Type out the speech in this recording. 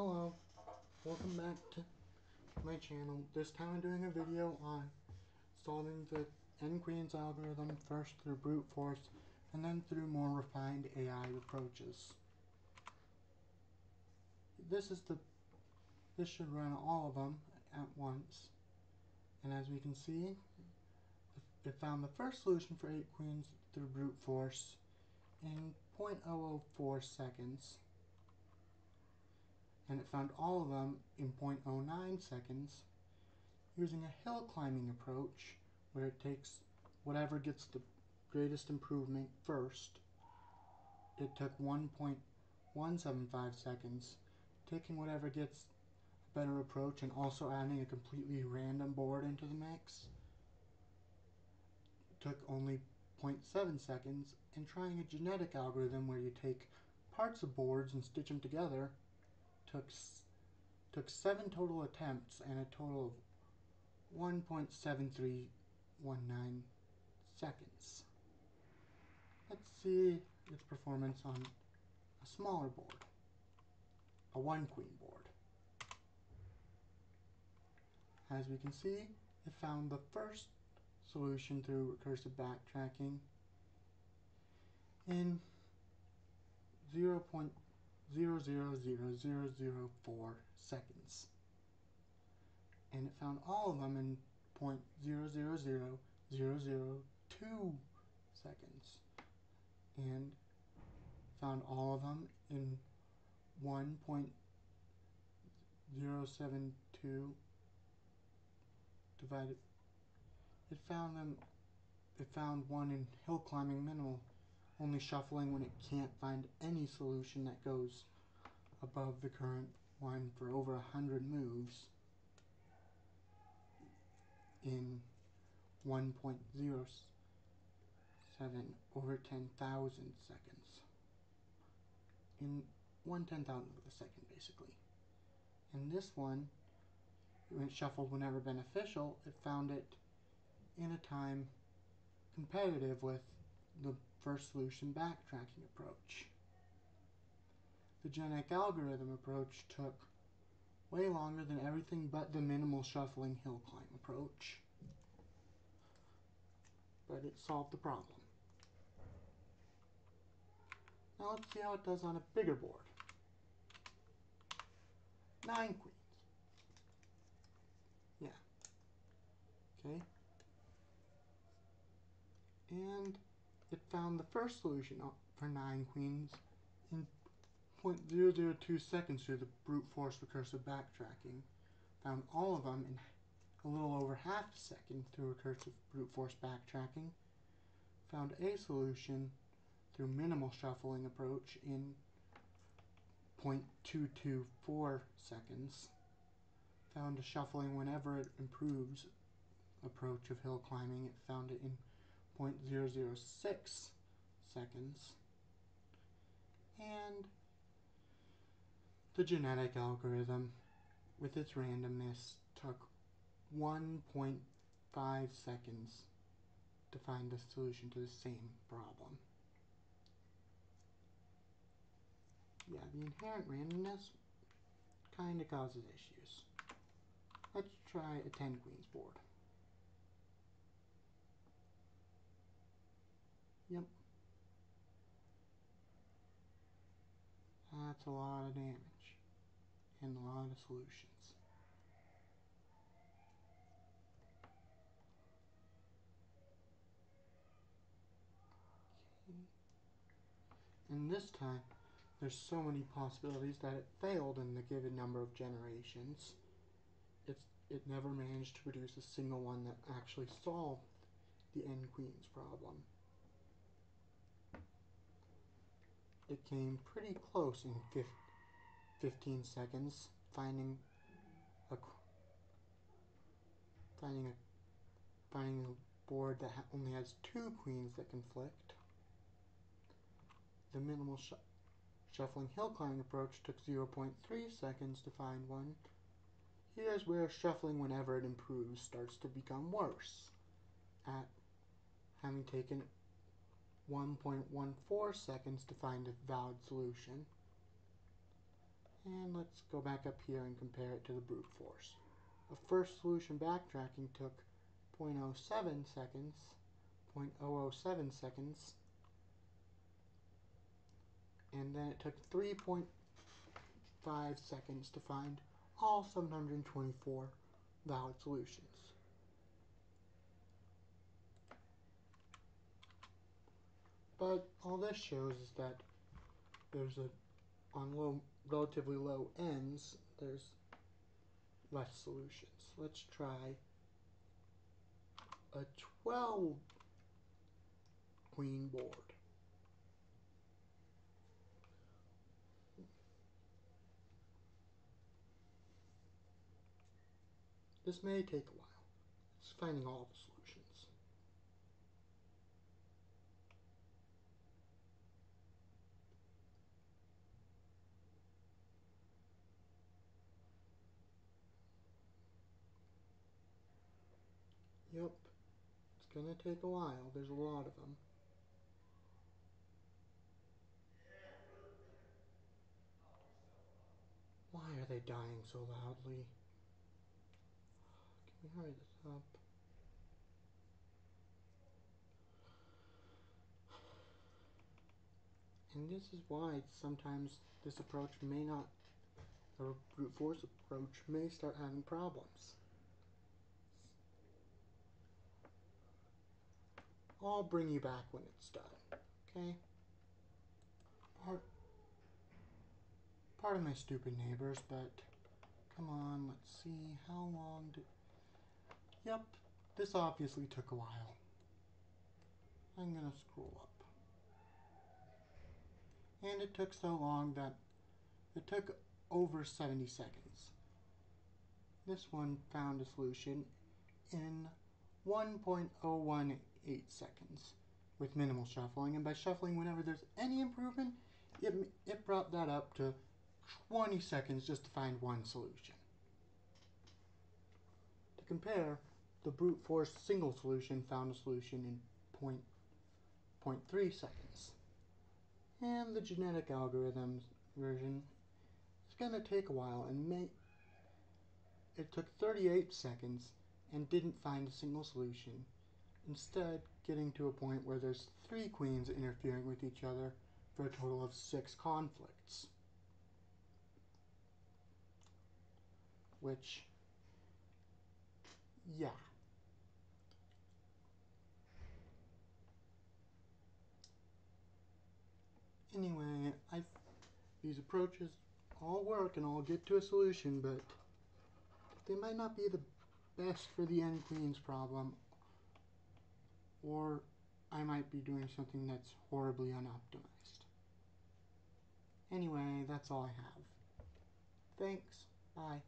Hello, welcome back to my channel. This time I'm doing a video on solving the n-queens algorithm first through brute force and then through more refined AI approaches. This is the this should run all of them at once and as we can see it found the first solution for 8 queens through brute force in 0.004 seconds and it found all of them in 0.09 seconds using a hill climbing approach where it takes whatever gets the greatest improvement first. It took 1.175 seconds, taking whatever gets a better approach and also adding a completely random board into the mix. Took only 0.7 seconds, and trying a genetic algorithm where you take parts of boards and stitch them together took took seven total attempts and a total of 1.7319 seconds. Let's see its performance on a smaller board, a one queen board. As we can see, it found the first solution through recursive backtracking in 0.0 0.00004 seconds. And it found all of them in 0.000002 seconds. And found all of them in 1.072 divided. It found them, it found one in hill climbing minimal only shuffling when it can't find any solution that goes above the current one for over a hundred moves in 1.07 over 10,000 seconds. In one ten thousandth of a second, basically. And this one, when it shuffled whenever beneficial, it found it in a time competitive with the first solution backtracking approach. The genetic algorithm approach took way longer than everything but the minimal shuffling hill climb approach. But it solved the problem. Now let's see how it does on a bigger board. Nine queens. Yeah. Okay. And it found the first solution for 9 queens in 0.002 seconds through the brute force recursive backtracking. Found all of them in a little over half a second through recursive brute force backtracking. Found a solution through minimal shuffling approach in 0.224 seconds. Found a shuffling whenever it improves approach of hill climbing. It found it in 0.006 seconds. And the genetic algorithm, with its randomness, took 1.5 seconds to find the solution to the same problem. Yeah, the inherent randomness kind of causes issues. Let's try a 10 queens board. Yep. That's a lot of damage and a lot of solutions. Okay. And this time, there's so many possibilities that it failed in the given number of generations. It's, it never managed to produce a single one that actually solved the n-queens problem. It came pretty close in 15 seconds, finding a finding a finding a board that only has two queens that conflict. The minimal sh shuffling hill climbing approach took 0.3 seconds to find one. Here's where shuffling whenever it improves starts to become worse. At having taken 1.14 seconds to find a valid solution. And let's go back up here and compare it to the brute force. The first solution backtracking took 0.07 seconds, 0.007 seconds, and then it took 3.5 seconds to find all 724 valid solutions. But all this shows is that there's a, on low, relatively low ends, there's less solutions. Let's try a 12 queen board. This may take a while. It's finding all the solutions. Yep, it's gonna take a while. There's a lot of them. Why are they dying so loudly? Can we hurry this up? And this is why sometimes this approach may not, the brute force approach may start having problems. I'll bring you back when it's done, okay? Part, part of my stupid neighbors, but come on, let's see, how long did... Yep, this obviously took a while. I'm gonna scroll up. And it took so long that it took over 70 seconds. This one found a solution in 1.018 seconds with minimal shuffling. And by shuffling whenever there's any improvement, it, it brought that up to 20 seconds just to find one solution. To compare, the brute force single solution found a solution in point, 0.3 seconds. And the genetic algorithms version is going to take a while and may it took 38 seconds and didn't find a single solution, instead getting to a point where there's three queens interfering with each other for a total of six conflicts. Which, yeah. Anyway, I these approaches all work and all get to a solution, but they might not be the best for the n queens problem, or I might be doing something that's horribly unoptimized. Anyway, that's all I have. Thanks. Bye.